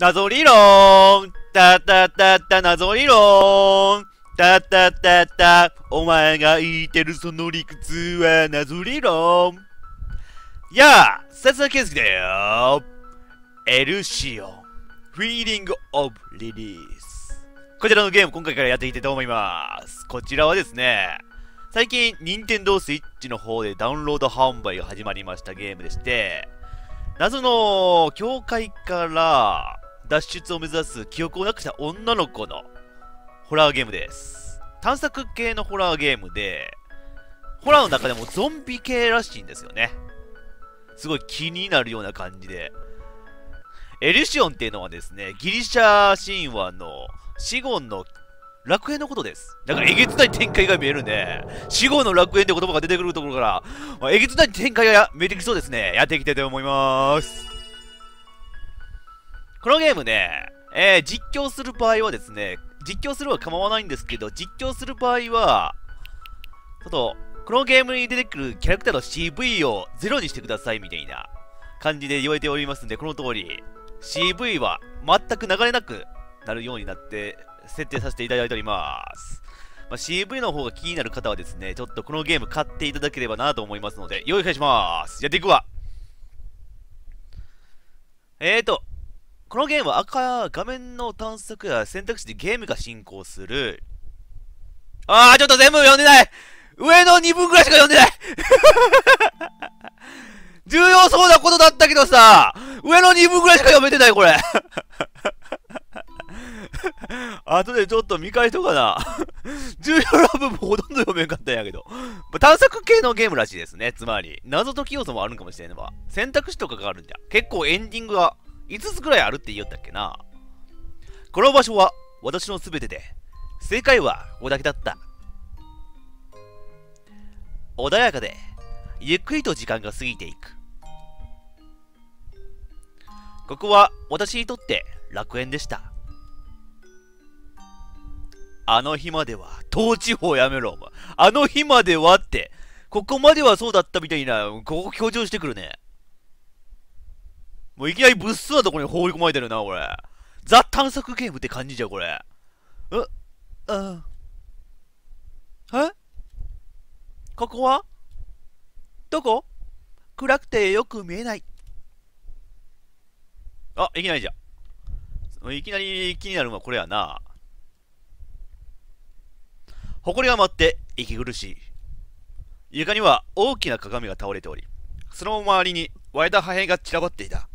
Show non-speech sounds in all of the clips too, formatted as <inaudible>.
謎理論。たたたた謎理論。たたたた。お前が言ってるその理屈は謎理論。やあさすが健介だよ。エルシオン。フィーリングオブリリースこちらのゲーム今回からやっていきたいと思います。こちらはですね最近、任天堂 switch の方でダウンロード販売が始まりましたゲームでして、謎の教会から脱出を目指す記憶をなくした女の子のホラーゲームです。探索系のホラーゲームで、ホラーの中でもゾンビ系らしいんですよね。すごい気になるような感じで。エリシオンっていうのはですね、ギリシャ神話の死後の楽園のことです。だからえげつない展開が見えるんで、死後の楽園って言葉が出てくるところから、えげつない展開が見えてきそうですね。やっていきたいと思います。このゲームね、えー、実況する場合はですね、実況するは構わないんですけど、実況する場合は、ちょっと、このゲームに出てくるキャラクターの CV をゼロにしてくださいみたいな感じで言われておりますんで、この通り、CV は全く流れなくなるようになって設定させていただいております。まあ、CV の方が気になる方はですね、ちょっとこのゲーム買っていただければなと思いますので、よろしくお願いします。やっていくわ。えーと、このゲームは赤画面の探索や選択肢でゲームが進行する。あー、ちょっと全部読んでない上の2分ぐらいしか読んでない <laughs> 重要そうなことだったけどさ、上の2分ぐらいしか読めてない、これ <laughs> 後でちょっと見返しとかな。<laughs> 重要な部分ほとんど読めんかったんやけど。ま探索系のゲームらしいですね。つまり、謎解き要素もあるんかもしれんのわ。選択肢とかがあるんじゃ。結構エンディングが5つくらいあるって言ったっけな。この場所は私の全てで、正解はここだけだった。穏やかで、ゆっくりと時間が過ぎていく。ここは私にとって楽園でした。あの日までは、統治法やめろ、あの日まではって、ここまではそうだったみたいな、ここ強調してくるね。もういきなり物騒なところに放り込まれてるな、これ。ザ探索ゲームって感じじゃん、これ。う、うん。え？ここは？どこ？暗くてよく見えない。あ、いきなりじゃん。いきなり気になるのはこれやな。埃が舞って息苦しい。床には大きな鏡が倒れており、その周りに割れた破片が散らばっていた。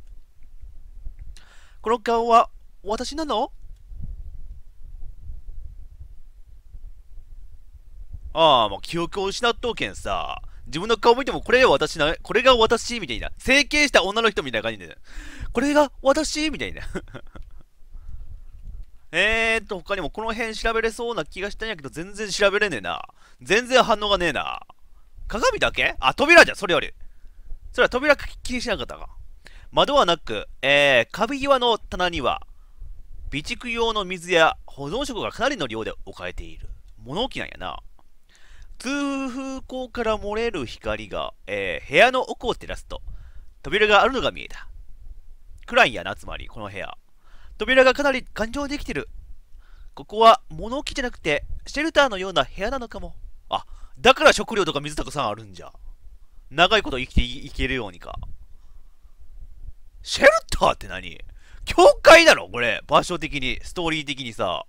この顔は私なの？ああ、もう記憶を失っとうけんさ。自分の顔見てもこれが私な、これが私みたいな。整形した女の人みたいな感じで。これが私みたいな。<laughs> えーと、他にもこの辺調べれそうな気がしたんやけど、全然調べれねえな。全然反応がねえな。鏡だけ？あ、扉じゃん、それより。それは扉気にしなかったか。窓はなく、えー、壁際の棚には、備蓄用の水や保存食がかなりの量で置かれている。物置なんやな。通風口から漏れる光が、えー、部屋の奥を照らすと、扉があるのが見えた。暗いんやな、つまり、この部屋。扉がかなり頑丈できてる。ここは物置じゃなくて、シェルターのような部屋なのかも。あ、だから食料とか水たくさんあるんじゃ。長いこと生きていけるようにか。シェルターって何？教会だろ？これ。場所的に、ストーリー的にさ。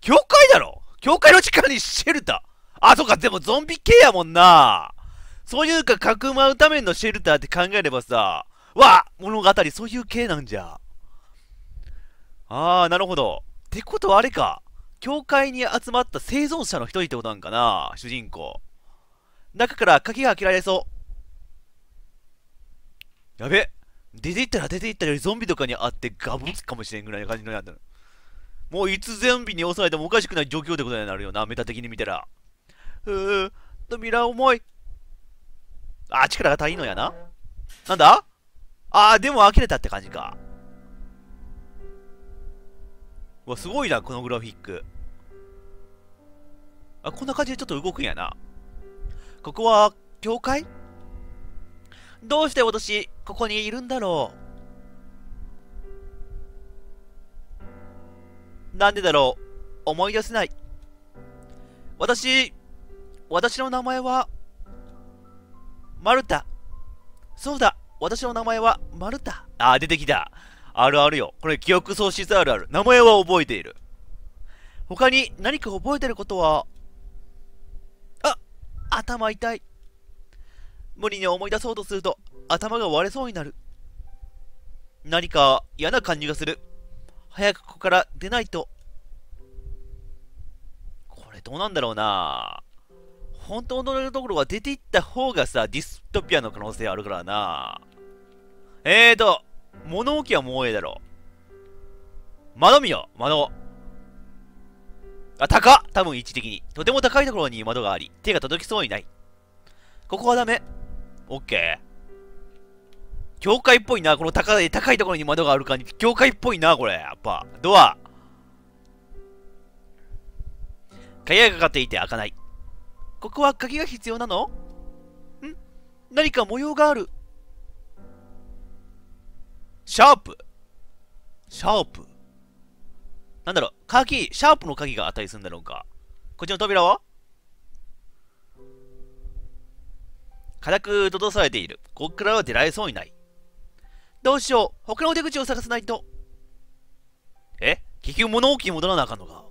教会だろ？教会の力にシェルター。あ、そっか、でもゾンビ系やもんな。そういうか、かくまうためのシェルターって考えればさ、わ物語、そういう系なんじゃ。あー、なるほど。ってことはあれか。教会に集まった生存者の一人ってことなんかな主人公。中から鍵が開けられそう。やべ。出ていったら出ていったらゾンビとかに会ってガブつくかもしれんぐらいな感じのやったもういつゾンビに襲われてもおかしくない状況ってことになるよな、メタ的に見たら。うー、扉重い。あ、力が足りんのやな。なんだ？あー、でも開けれたって感じか。わ、すごいな、このグラフィック。あ、こんな感じでちょっと動くんやな。ここは、教会？どうして私、ここにいるんだろう？なんでだろう？思い出せない。私、私の名前は、マルタ。そうだ、私の名前はマルタ。あー、出てきた。あるあるよ。これ記憶喪失あるある。名前は覚えている。他に何か覚えてることは、あ、頭痛い。無理に思い出そうとすると頭が割れそうになる。何か嫌な感じがする。早くここから出ないと。これどうなんだろうな本当のところは出ていった方がさ、ディストピアの可能性あるからなえーと、物置はもうええだろ。窓見よ、窓。あ、高多分位置的に。とても高いところに窓があり、手が届きそうにない。ここはダメ。オッケー。教会っぽいな、この高い、高いところに窓がある感じ。教会っぽいな、これ。やっぱ。ドア。鍵がかかっていて開かない。ここは鍵が必要なの？ん？何か模様がある。シャープ。シャープ。なんだろう、鍵、シャープの鍵があったりするんだろうか。こっちの扉は？固く閉ざされている。こっからは出られそうにない。どうしよう。他の出口を探さないと。え？結局物置に戻らなあかんのか？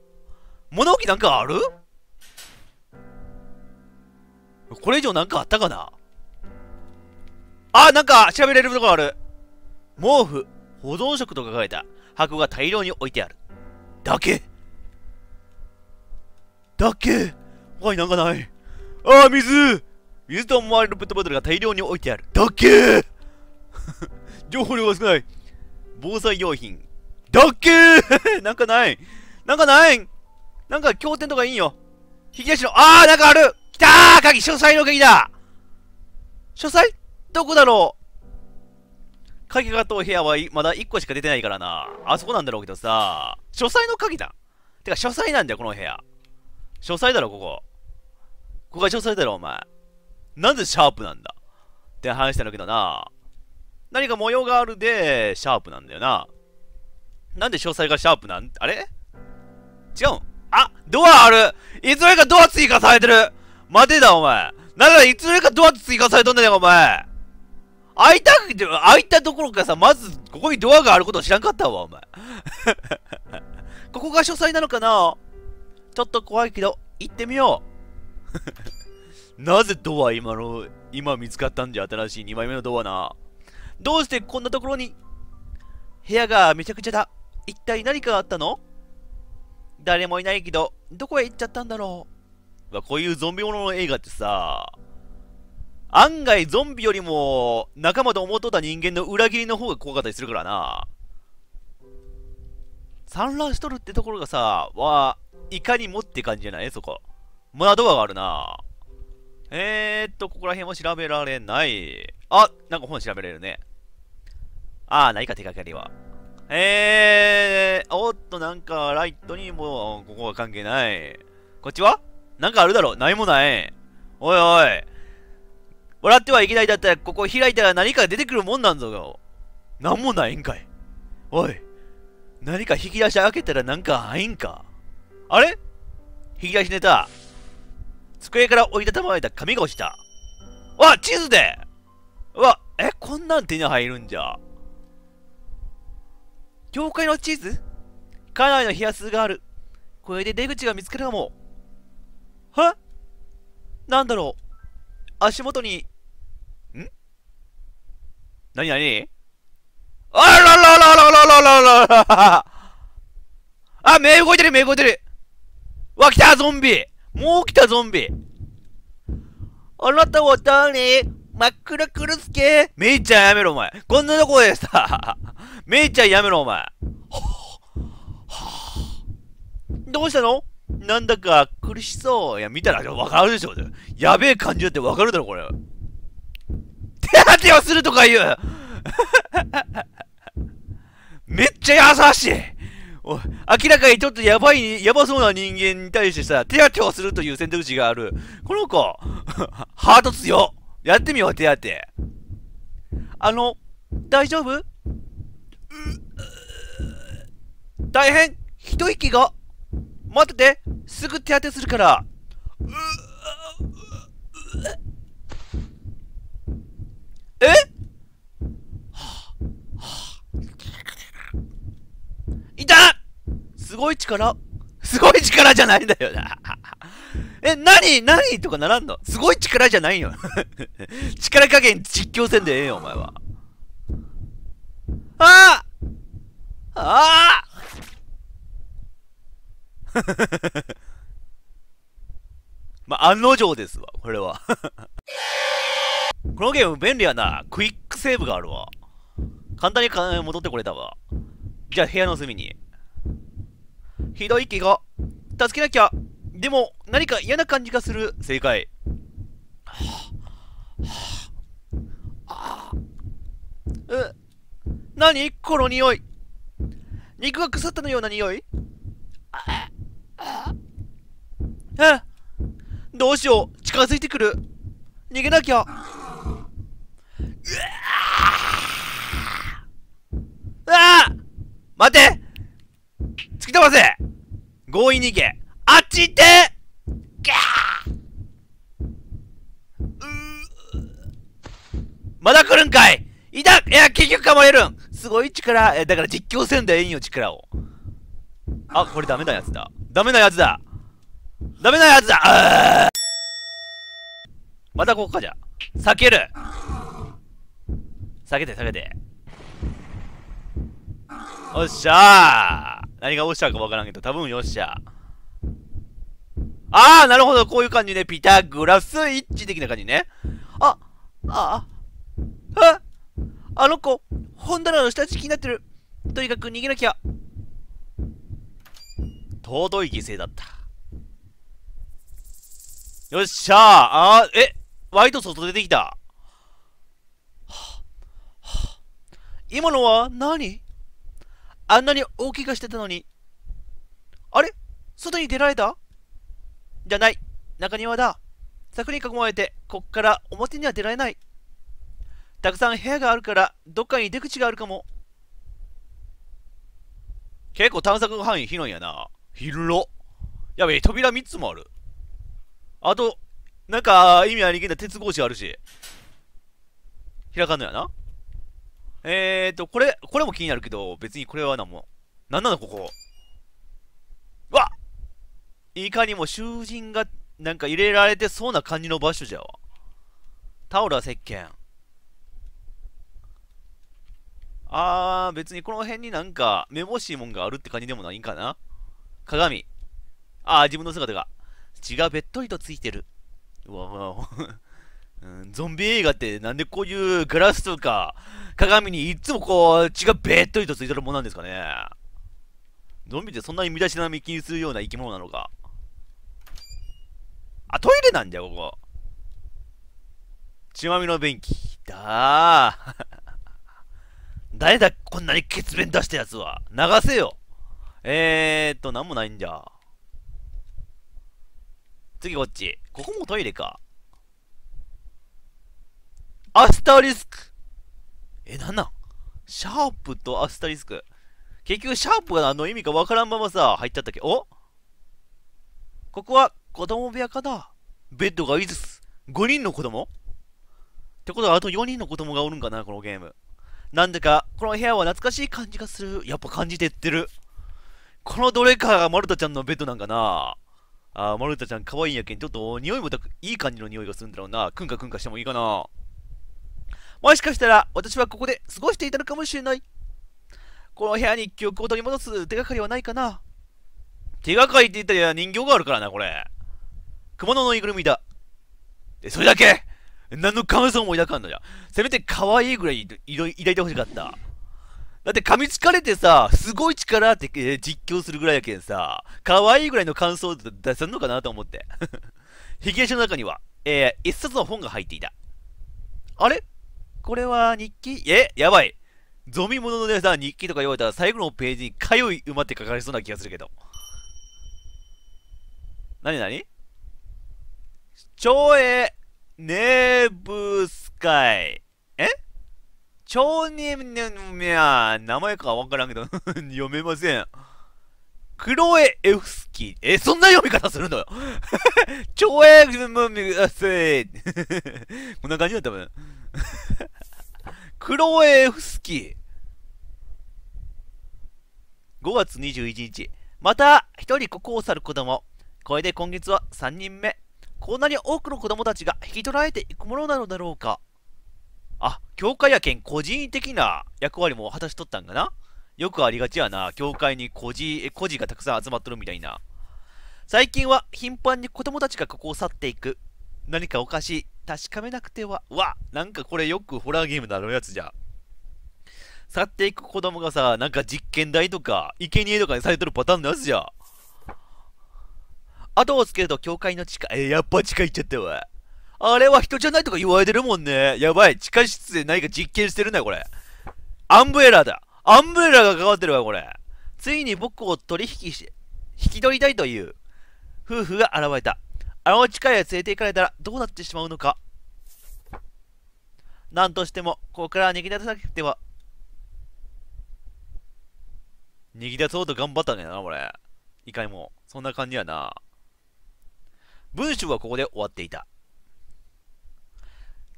物置なんかある？これ以上なんかあったかな？あ、なんか調べられるとこある。毛布、保存食と書かれた箱が大量に置いてある。だけ？だけ？他になんかない。ああ、水水と思われるペットボトルが大量に置いてある。だっけ情報量が少ない。防災用品。だっけー <laughs> なんかないなんかないなんか経典とかいいよ。引き出しの、あーなんかある来たー鍵書斎の鍵だ書斎？どこだろう？鍵が通う部屋はまだ1個しか出てないからな。あそこなんだろうけどさ。書斎の鍵だ。てか書斎なんだよ、この部屋。書斎だろ、ここ。ここが書斎だろ、お前。なんでシャープなんだ？って話したんだけどな。何か模様があるで、シャープなんだよな。なんで詳細がシャープなん？あれ？違うんあドアあるいつの間にかドア追加されてる待てだ、お前。なんだ、いつの間にかドア追加されとんねん、お前。開いた、開いたところかさ、まず、ここにドアがあること知らんかったわ、お前。<laughs> ここが書斎なのかな？ちょっと怖いけど、行ってみよう。なぜドア今の、今見つかったんじゃ、新しい2枚目のドアな。どうしてこんなところに部屋がめちゃくちゃだ。一体何かあったの？誰もいないけど、どこへ行っちゃったんだろう？まあ、こういうゾンビものの映画ってさ、案外ゾンビよりも仲間と思っとった人間の裏切りの方が怖かったりするからな。散乱しとるってところがさ、わ、いかにもって感じじゃない？そこ。まだドアがあるな。えーっと、ここら辺は調べられない。あ、なんか本調べれるね。ああ、何か手がかりは。えー、おっと、なんか、ライトにも、ここは関係ない。こっちは？なんかあるだろないもない。おいおい。笑ってはいけないだったら、ここ開いたら何か出てくるもんなんぞよ。なんもないんかい。おい。何か引き出し開けたらなんか入んか。あれ？引き出しネタ。机から折りたたまれた紙が落ちた。わ地図で。わえ、こんなん手に入るんじゃ。教会の地図？かなりの部屋数がある。これで出口が見つかるかも。は？なんだろう。足元に、ん？なになにあららららららららら。あ、目動いてる目動いてる。わ、来たゾンビ。もう来たゾンビ。あなたは誰？真っ暗くるすけ？めいちゃんやめろお前。こんなとこでさ。<laughs> めいちゃんやめろお前。<laughs> どうしたの？なんだか苦しそう。いや、見たらわかるでしょ。やべえ感じだってわかるだろ、これ。手当てをするとか言う。<laughs> めっちゃ優しい。明らかにちょっとやばい、やばそうな人間に対してさ、手当てをするという選択肢がある。この子、<laughs> ハート強やってみよう、手当て。あの、大丈夫？大変一息が待っててすぐ手当てするからえいたすごい力すごい力じゃないんだよな。<laughs> え、なになにとかならんの？すごい力じゃないよ。<laughs> 力加減実況せんでええよ、お前は。ああああ <laughs> まあ、案の定ですわ、これは。このゲーム便利やな。クイックセーブがあるわ。簡単に戻ってこれたわ。じゃあ部屋の隅に。ひどい気が。助けなきゃ。でも、何か嫌な感じがする。正解。はあ、はあ、え、何？この匂い。肉が腐ったのような匂い。あああどうしよう。近づいてくる。逃げなきゃ。うわあ待て。突き飛ばせ。強引に行け。あっち行って。ギャまだ来るんかい。いたいや、結局噛まれるん。すごい力、え、だから実況せんだよ、いいよ、力を。あ、これダメなやつだ。ダメなやつだ。ダメなやつだ。あまたここかじゃ。避ける。避けて、避けて。おっしゃー。何がおっしゃーかわからんけど、多分よっしゃあーなるほど、こういう感じね。ピタグラスイッチ的な感じね。あ、あ、あ、あの子、本棚の下敷きになってる。とにかく逃げなきゃ。尊い犠牲だった。よっしゃーあー、え、ワイト外出てきた。はあはあ、今のは何？あんなに大きがしてたのに。あれ？外に出られた？じゃない。中庭だ。柵に囲まれて、こっから表には出られない。たくさん部屋があるから、どっかに出口があるかも。結構探索範囲広いんやな。広やべえ、扉3つもある。あと、なんか、意味ありげな鉄格子あるし。開かんのやな。えーと、これ、これも気になるけど、別にこれは何も。なんなの、ここ。わいかにも囚人が、なんか入れられてそうな感じの場所じゃわ。タオルは石鹸。あー、別にこの辺になんか、めぼしいもんがあるって感じでもないんかな鏡。あー、自分の姿が。血がべっとりとついてる。うわ、うわん、ゾンビ映画ってなんでこういうガラスとか鏡にいつもこう血がべっとりとついてるもんなんですかねゾンビってそんなに身だしなみ気にするような生き物なのかあ、トイレなんだよ、ここ。血まみの便器。だー。<laughs> 誰だ、こんなに血便出したやつは。流せよ。えーっと、なんもないんじゃ。次こっち。ここもトイレか。アスタリスク。え、なんなん？シャープとアスタリスク。結局、シャープが何の意味かわからんままさ、入っちゃったっけ？お？ここは子供部屋かな？ベッドが5つ。5人の子供？ってことはあと4人の子供がおるんかなこのゲーム。なんでか、この部屋は懐かしい感じがする。やっぱ感じてってる。このどれかがマルタちゃんのベッドなんかな？あー、マルタちゃん可愛いんやけん。ちょっと匂いもたいい感じの匂いがするんだろうな。くんかくんかしてもいいかな？もしかしたら、私はここで過ごしていたのかもしれない。この部屋に記憶を取り戻す手がかりはないかな。手がかりって言ったら人形があるからな、これ。熊野のぬいぐるみだ。え、それだけ何の感想も抱かんのや。せめて可愛いぐらい抱いてほしかった。だって噛みつかれてさ、すごい力って、えー、実況するぐらいやけんさ、可愛いぐらいの感想出せんのかなと思って。引き出しの中には、えー、一冊の本が入っていた。あれ？これは日記？え？やばい。ゾンビものでさ、日記とか言われたら最後のページにかゆい馬って書かれそうな気がするけど。なになに超えネーブスカイ。え？超ネームネームや、名前かわからんけど <laughs> 読めません。クロエ・エフスキー。え、そんな読み方するのよ？<laughs> 超え、む、み、あせこんな感じだったもん。クロエ・フスキー。5月21日。また、一人ここを去る子供。これで今月は3人目。こんなに多くの子供たちが引き取られていくものなのだろうか。あ、教会やけん個人的な役割も果たしとったんかなよくありがちやな。教会に孤児、孤児がたくさん集まっとるみたいな。最近は頻繁に子供たちがここを去っていく。何かおかしい。確かめなくては。わ、なんかこれよくホラーゲームなるやつじゃ。去っていく子供がさ、なんか実験台とか、生贄とかにされてるパターンのやつじゃ。後をつけると教会の地下、えー、やっぱ地下行っちゃったわ。あれは人じゃないとか言われてるもんね。やばい。地下室で何か実験してるな、これ。アンブエラだ。アンブエラが関わってるわ、これ。ついに僕を取引し、引き取りたいという夫婦が現れた。あの地下へ連れて行かれたらどうなってしまうのか。なんとしても、ここから逃げ出さなくては。逃げ出そうと頑張ったんだよな、これ。いかにも。そんな感じやな。文章はここで終わっていた。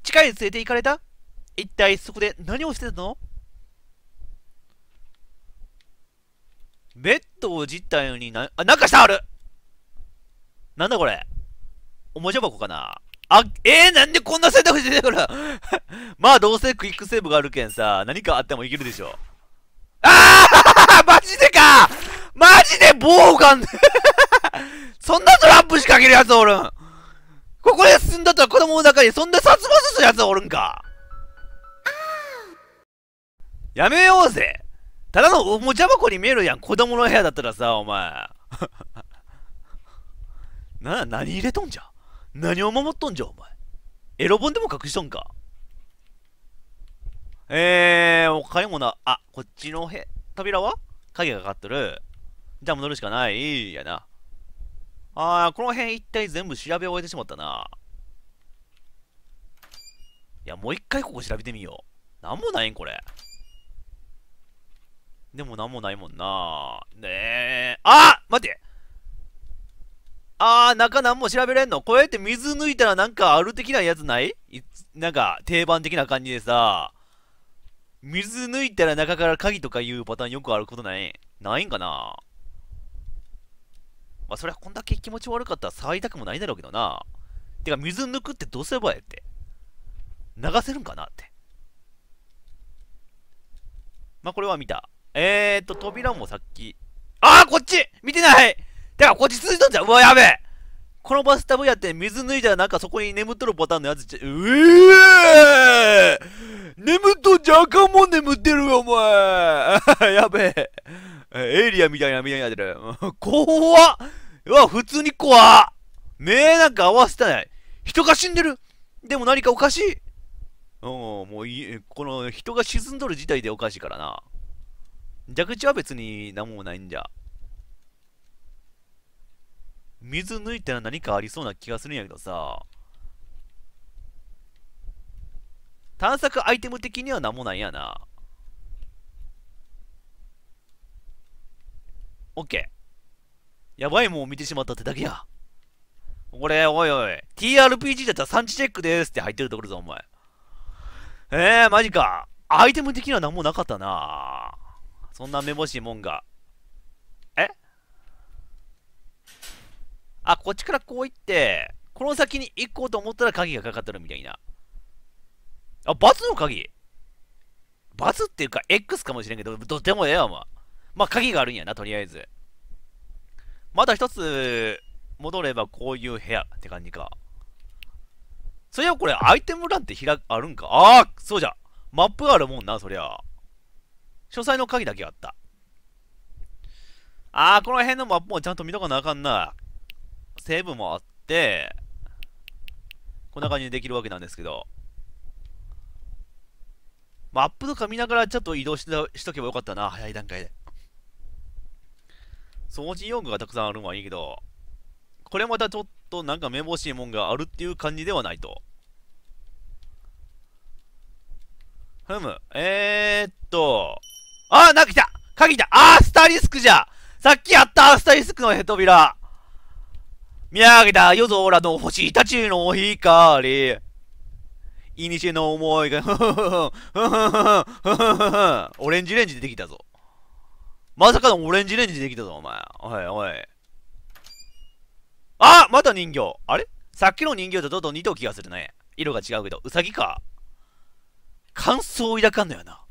地下へ連れて行かれた？一体そこで何をしてたの？ベッドをじったようにな、あ、なんか下あるなんだこれ？おもちゃ箱かな？あ、えー、なんでこんな選択肢出てくる？<laughs> まあどうせクイックセーブがあるけんさ、何かあってもいけるでしょ。<laughs> ああ <laughs> マジでか！マジでボウガンそんなトラップ仕掛けるやつおるん？ここで進んだったら子供の中にそんな殺伐するやつおるんか？やめようぜ！ただのおもちゃ箱に見えるやん。子供の部屋だったらさお前。な、何入れとんじゃ何を守っとんじゃお前エロ本でも隠しとんかえー、他にもな、あ、こっちのへ扉は？鍵がかかっとる。じゃあ戻るしかない。やな。あー、この辺一体全部調べ終えてしまったな。いや、もう一回ここ調べてみよう。なんもないん、これ。でもなんもないもんな。ねえ。あ待ってあー、中なんも調べれんの？こうやって水抜いたらなんかある的なやつない？なんか定番的な感じでさ。水抜いたら中から鍵とかいうパターンよくあることない？ないんかな？まあ、そりゃこんだけ気持ち悪かったら触りたくもないだろうけどな。てか、水抜くってどうすればええって？流せるんかなって。まあ、これは見た。えーと、扉もさっき。あーこっち見てないてか、こっち続いとんじゃん。うわ、やべえ。このバスタブやって水抜いたらなんかそこに眠っとるパタンのやつちゃ、う。えー。眠っとんじゃあかんもん眠ってるよ、お前。<laughs> やべえ。エイリアみたいなみたいになってる。怖っ。うわ、普通に怖っ。目なんか合わせたない。人が死んでる。でも何かおかしい。うん、もういこの人が沈んどる自体でおかしいからな。蛇口は別に何もないんじゃ。水抜いたら何かありそうな気がするんやけどさ。探索アイテム的には何もないやな。オッケー。やばいもんを見てしまったってだけや。これ、おいおい、TRPG だったら産地チェックですって入ってるところぞ、お前。えー、マジか。アイテム的には何もなかったなそんなめぼしいもんが。えあ、こっちからこう行って、この先に行こうと思ったら鍵がかかってるみたいな。あ、バツの鍵？バツっていうか X かもしれんけど、どっちもええわ、まあ。まあ、鍵があるんやな、とりあえず。まだ一つ、戻ればこういう部屋って感じか。そりゃこれ、アイテム欄って開くあるんか？ああそうじゃ。マップがあるもんな、そりゃ。書斎の鍵だけあった。ああ、この辺のマップもちゃんと見とかなあかんな。セーブもあって、こんな感じでできるわけなんですけど。マップとか見ながらちょっと移動ししとけばよかったな、早い段階で。掃除用具がたくさんあるのはいいけど、これまたちょっとなんかめぼしいもんがあるっていう感じではないと。ふむ。えー、っと。あー、なんか来た鍵来たあー、スタリスクじゃさっきやったアスタイスクのヘ扉見上げた夜空の星たちの光いにしえの思いが、オレンジレンジ出てきたぞ。まさかのオレンジレンジ出てきたぞ、お前。おいおい。あまた人形あれ？さっきの人形とちょっと似た気がするね。色が違うけど、ウサギか。感想を抱かんのよな。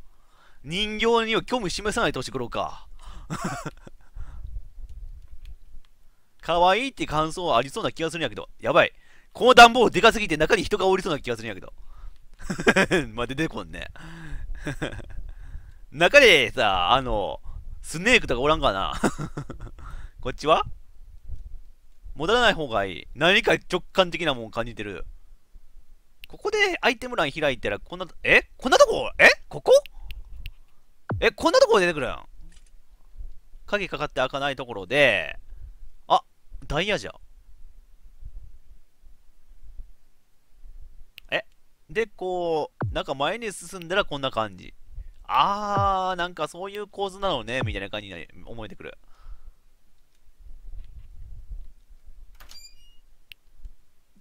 人形には興味示さない年頃か。可愛いって感想はありそうな気がするんやけど、やばい。この段ボールでかすぎて中に人がおりそうな気がするんやけど。<laughs> まあ、出てこんね。<laughs> 中でさ、あの、スネークとかおらんかな <laughs> こっちは？戻らない方がいい。何か直感的なもん感じてる。ここでアイテム欄開いたら、こんな、え？こんなとこ？え？ここ？え、こんなとこ出てくるやん。鍵かかって開かないところで、ダイヤじゃ。え？で、こう、なんか前に進んだらこんな感じ。あー、なんかそういう構図なのね、みたいな感じに思えてくる。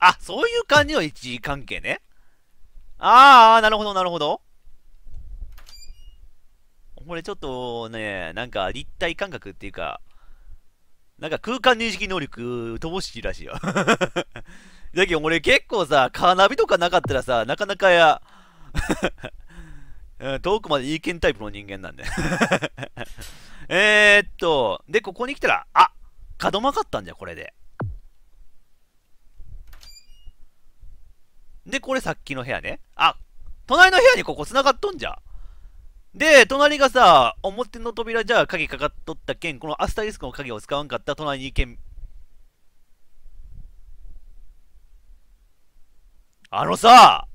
あ、そういう感じの位置関係ね。あー、なるほど、なるほど。これちょっとね、なんか立体感覚っていうか、なんか空間認識能力乏しいらしいよ。<laughs> だけど俺結構さ、カーナビとかなかったらさ、なかなかや、<laughs> 遠くまでいけんタイプの人間なんで <laughs> えっと、で、ここに来たら、あ角曲がったんじゃ、これで。で、これさっきの部屋ね。あ、隣の部屋にここ繋がっとんじゃ。で、隣がさ、表の扉じゃあ鍵かかっとったけん、このアスタリスクの鍵を使わんかった隣に行けん。あのさ、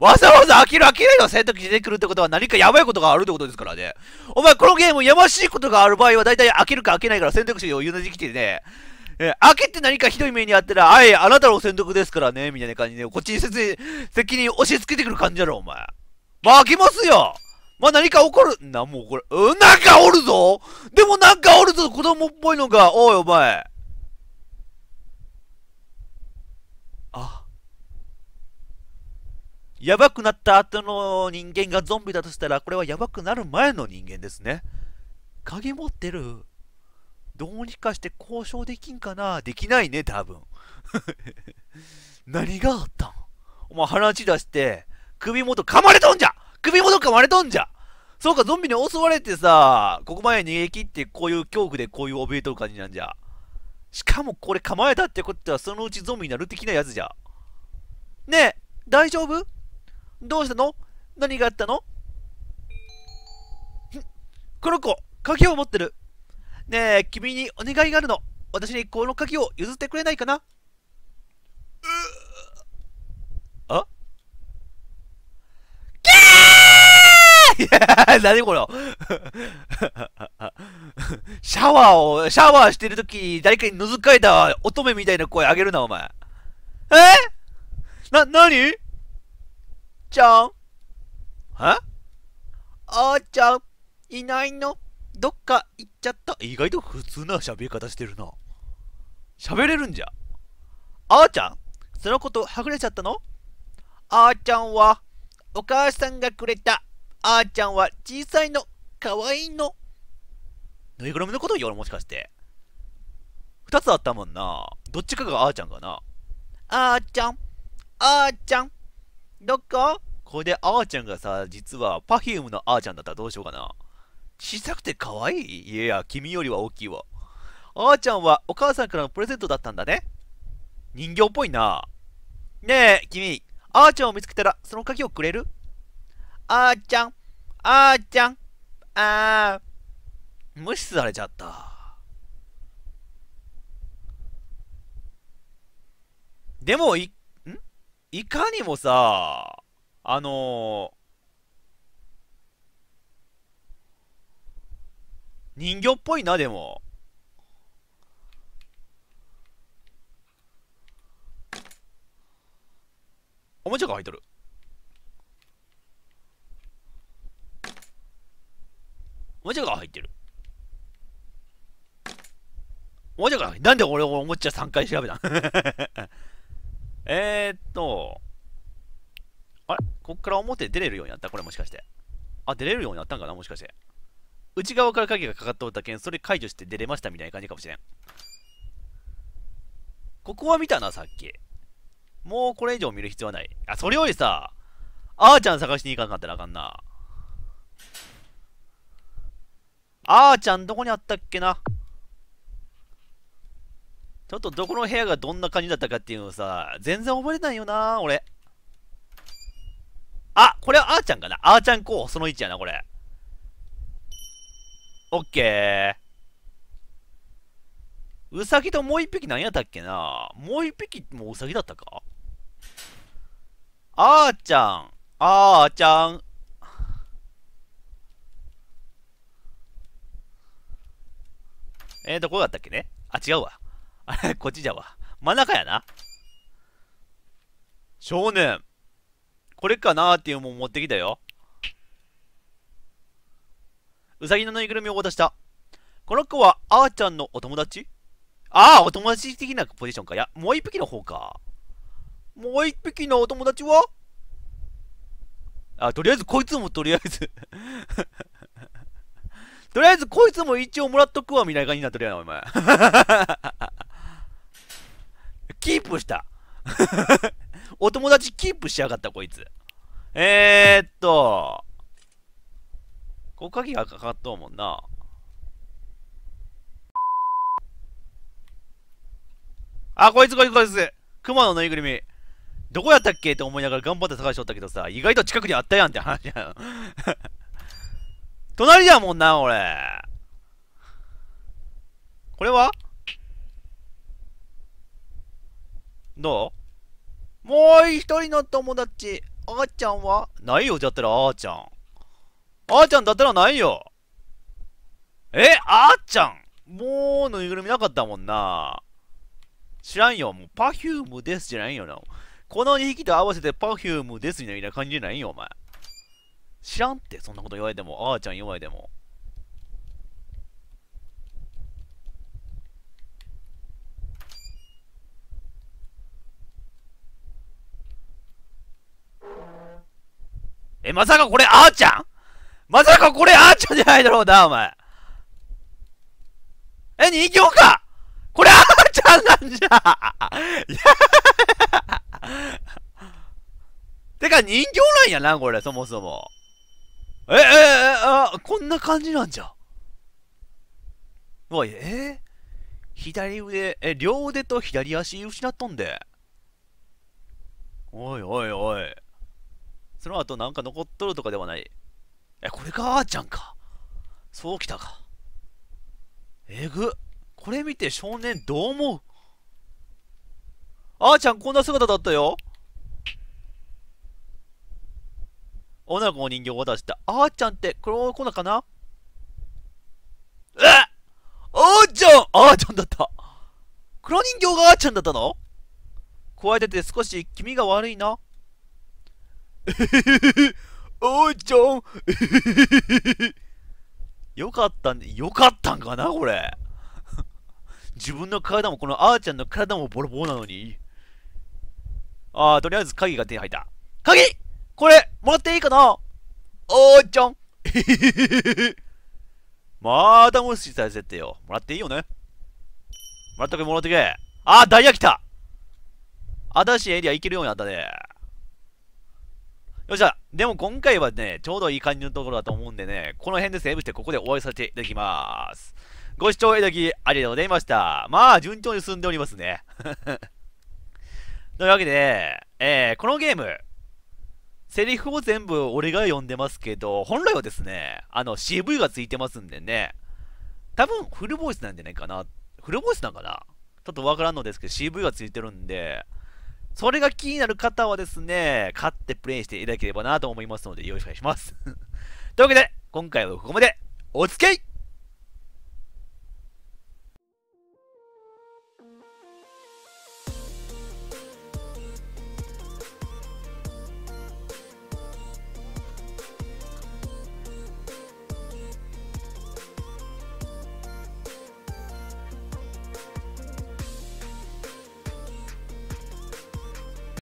わざわざ飽きる飽きないの選択肢出てくるってことは何かやばいことがあるってことですからね。お前このゲームやましいことがある場合は大体飽きるか飽きないから選択肢を言うじきてね、えー、開けて何かひどい目にあったら、あい、あなたの選択ですからね、みたいな感じで、こっちに責任押し付けてくる感じだろ、お前。まあ、開けますよまあ、何か起こる。な、もうこれ、うん、なんかおるぞでもなんかおるぞ子供っぽいのが。おい、お前。あ。やばくなった後の人間がゾンビだとしたら、これはやばくなる前の人間ですね。鍵持ってる。どうにかして交渉できんかなできないね、多分。<laughs> 何があったん？お前鼻血出して、首元噛まれとんじゃ首元噛まれとんじゃそうか、ゾンビに襲われてさ、ここまで逃げ切ってこういう恐怖でこういう怯えとる感じなんじゃ。しかもこれ構えたってことはそのうちゾンビになる的なやつじゃ。ねえ、大丈夫？どうしたの？何があったの？この子、鍵を持ってる。ねえ、君にお願いがあるの。私にこの鍵を譲ってくれないかな？あ？キャー何これシャワーを、シャワーしてるときに誰かに覗かれた乙女みたいな声あげるな、お前。え？な、なにちゃん？はあーちゃん、いないの？どっか行っちゃった？意外と普通な喋り方してるな。喋れるんじゃ？あーちゃんそのことはぐれちゃったの？あーちゃんは、お母さんがくれた。あーちゃんは小さいの。かわいいの。ぬいぐるみのこと言うのもしかして。二つあったもんな。どっちかがあーちゃんかな。あーちゃん。あーちゃん。どこ？これであーちゃんがさ、実は Perfume のあーちゃんだったらどうしようかな。小さくて可愛い？いや、君よりは大きいわ。あーちゃんはお母さんからのプレゼントだったんだね。人形っぽいな。ねえ、君、あーちゃんを見つけたらその鍵をくれる？あーちゃん、あーちゃん、あー。無視されちゃった。でも、い、ん？いかにもさ、あのー、人形っぽいな、でも。おもちゃが入っとる。おもちゃが入ってる。おもちゃか。なんで俺おもちゃ3回調べた <laughs> えっと、あれ？こっから表出れるようになった？これもしかして。あ、出れるようになったんかな？もしかして。内側から鍵がかかっておったけん、それ解除して出れましたみたいな感じかもしれん。ここは見たな、さっき。もうこれ以上見る必要はない。あ、それよりさ、あーちゃん探しに行かんかったらあかんな。あーちゃんどこにあったっけな？ちょっとどこの部屋がどんな感じだったかっていうのをさ、全然覚えてないよな、俺。あ、これはあーちゃんかな？あーちゃん候補その1やな、これ。オッケー。うさぎともう一匹何やったっけな？もう一匹もうさぎだったか？あーちゃん。あーちゃん。えー、どこだったっけね？あ、違うわ。あれ、こっちじゃわ。真ん中やな。少年。これかなーっていうもん持ってきたよ。うさぎのぬいぐるみを渡した。この子はあーちゃんのお友達？ああ、お友達的なポジションか。いや、もう一匹の方か。もう一匹のお友達は？あ、とりあえずこいつもとりあえずとりあえずこいつも一応もらっとくわみたいな感じになってるやん、お前。<laughs> キープした <laughs> お友達キープしやがった、こいつ。えー、っと。ここ鍵がかかっとうもんな。あ、こいつこいつこいつ。熊のぬいぐるみ。どこやったっけ？って思いながら頑張って探しとったけどさ、意外と近くにあったやんって話やん。隣やもんな、俺。これは？どう？もう一人の友達、あーちゃんは？ないよ、だったらあーちゃん。あーちゃんだったらないよ。え？あーちゃん？もうぬいぐるみなかったもんな。知らんよ。もう Perfume ですじゃないよな。この2匹と合わせて Perfume ですみたいな感じじゃないよ、お前。知らんって、そんなこと言われても。あーちゃん言われても。え、まさかこれあーちゃん？まさかこれあーちゃんじゃないだろうな、お前。え、人形か？これあーちゃんなんじゃ <laughs> てか人形なんやな、これ、そもそも。え、え、え、あ、こんな感じなんじゃ。おい、え？左腕、え、両腕と左足失っとんで。おいおいおい。その後なんか残っとるとかではない。え、これかあーちゃんか。そうきたか。えぐ。これ見て少年どう思う？あーちゃんこんな姿だったよ。女の子の人形を渡した。あーちゃんって黒子だかな？え？あーちゃんあーちゃんだった。黒人形があーちゃんだったの？加えてて少し気味が悪いな。<laughs> あーちゃん <laughs> よかったん、よかったんかな？これ。<laughs> 自分の体も、このあーちゃんの体もボロボロなのに。あー、とりあえず鍵が手に入った。鍵これ、もらっていいかなおーちゃん <laughs> また無視させてよ。もらっていいよね？もらってけ、もらってけ。あー、ダイヤ来た新しいエリア行けるようになったね。よっしゃ。でも今回はね、ちょうどいい感じのところだと思うんでね、この辺でセーブしてここで終わりさせていただきます。ご視聴いただきありがとうございました。まあ、順調に進んでおりますね。<laughs> というわけで、えー、このゲーム、セリフを全部俺が読んでますけど、本来はですね、あの CV がついてますんでね、多分フルボイスなんじゃないかな。フルボイスなんかな？ちょっとわからんのですけど CV がついてるんで、それが気になる方はですね、買ってプレイしていただければなと思いますので、よろしくお願いします。<laughs> というわけで、今回はここまで。お付き合い